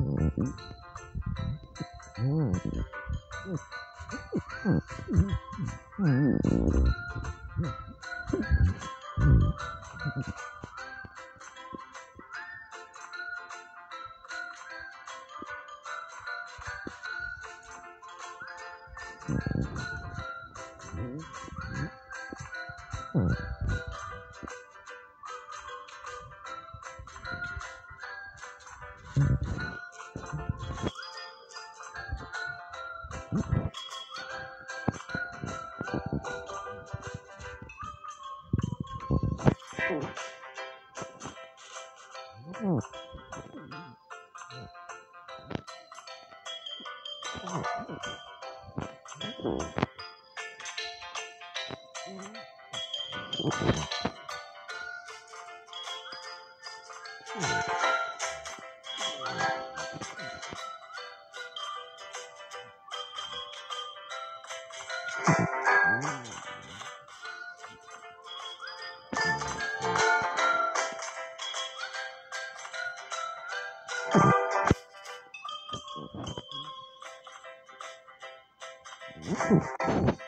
Mm-hmm. Hmm. Mm-hmm. Ooh.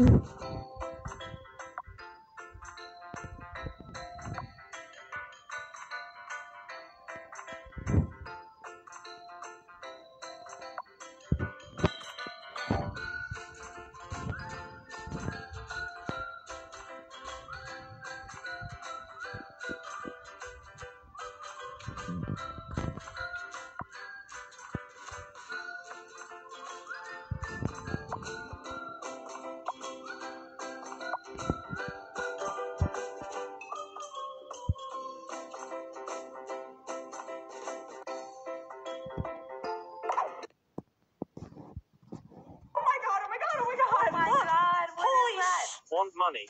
Mm-hmm. Want money?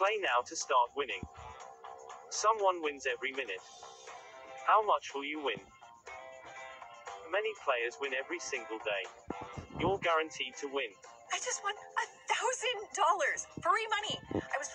Play now to start winning. Someone wins every minute. How much will you win? Many players win every single day. You're guaranteed to win. I just won a thousand dollars free money. I was